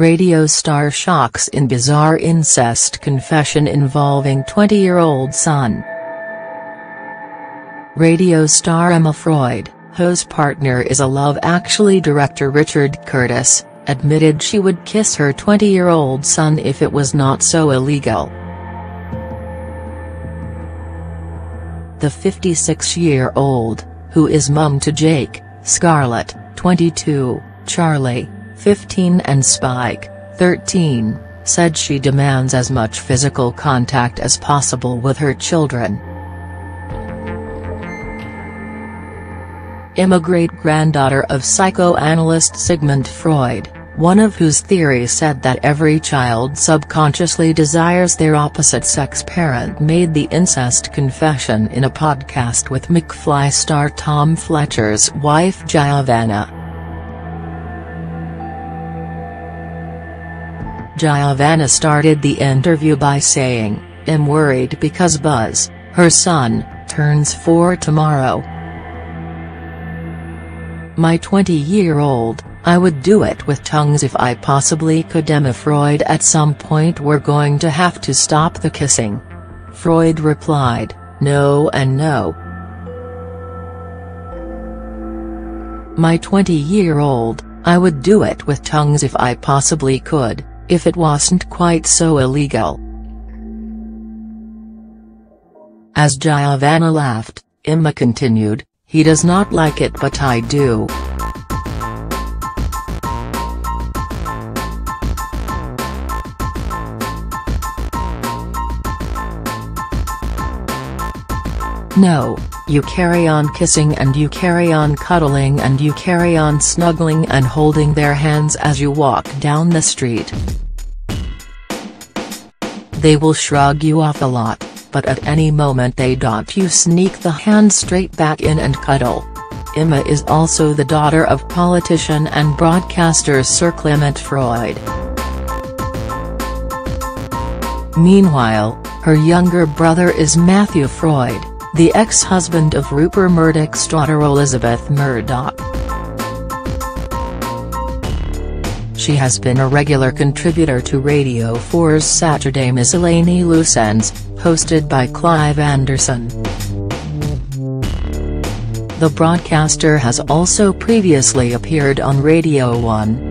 Radio star shocks in bizarre incest confession involving 20-year-old son. Radio star Emma Freud, whose partner is a Love Actually director Richard Curtis, admitted she would kiss her 20-year-old son if it was not so illegal. The 56-year-old, who is mum to Jake, Scarlett, 22, Charlie, 15 and Spike, 13, said she demands as much physical contact as possible with her children. Emma great-granddaughter of psychoanalyst Sigmund Freud, one of whose theories said that every child subconsciously desires their opposite-sex parent made the incest confession in a podcast with McFly star Tom Fletcher's wife Giovanna. Giovanna started the interview by saying, I'm worried because Buzz, her son, turns four tomorrow. My 20-year-old, I would do it with tongues if I possibly could Emma Freud at some point we're going to have to stop the kissing. Freud replied, no and no. My 20-year-old, I would do it with tongues if I possibly could if it wasn't quite so illegal. As Giovanna laughed, Emma continued, he does not like it but I do. No, you carry on kissing and you carry on cuddling and you carry on snuggling and holding their hands as you walk down the street. They will shrug you off a lot, but at any moment they don't you sneak the hand straight back in and cuddle. Emma is also the daughter of politician and broadcaster Sir Clement Freud. Meanwhile, her younger brother is Matthew Freud, the ex-husband of Rupert Murdoch's daughter Elizabeth Murdoch. She has been a regular contributor to Radio 4's Saturday Miscellany Loose Ends, hosted by Clive Anderson. The broadcaster has also previously appeared on Radio 1.